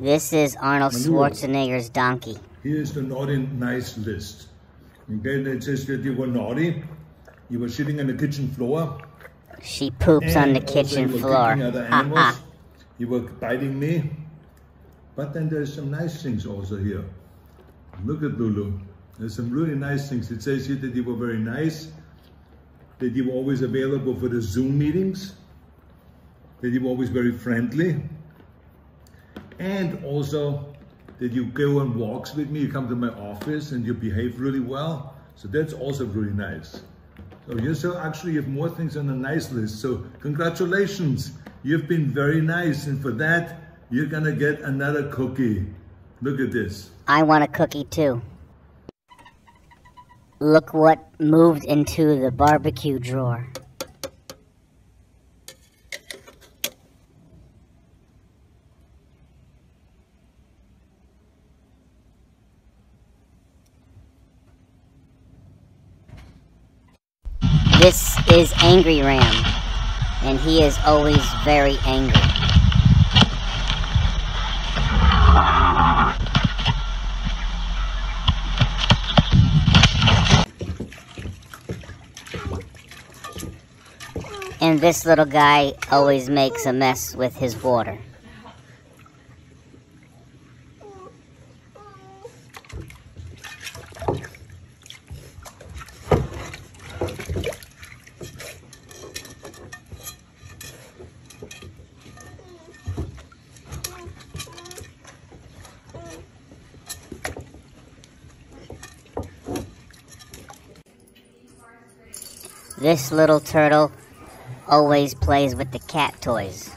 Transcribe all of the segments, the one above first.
This is Arnold Schwarzenegger's donkey. Here is the naughty nice list. Okay, that says that you were naughty, you were sitting on the kitchen floor. She poops on the kitchen you floor. other Ha animals. ha. You were biting me. But then there's some nice things also here. Look at Lulu. There's some really nice things. It says here that you were very nice, that you were always available for the Zoom meetings, that you were always very friendly, and also that you go on walks with me, you come to my office and you behave really well. So that's also really nice. So you so actually you have more things on the nice list. So congratulations. You've been very nice and for that you're gonna get another cookie. Look at this. I want a cookie too. Look what moved into the barbecue drawer. This is Angry Ram, and he is always very angry. And this little guy always makes a mess with his water. This little turtle always plays with the cat toys.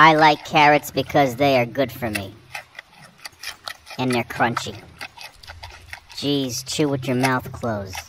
I like carrots because they are good for me. And they're crunchy. Geez, chew with your mouth closed.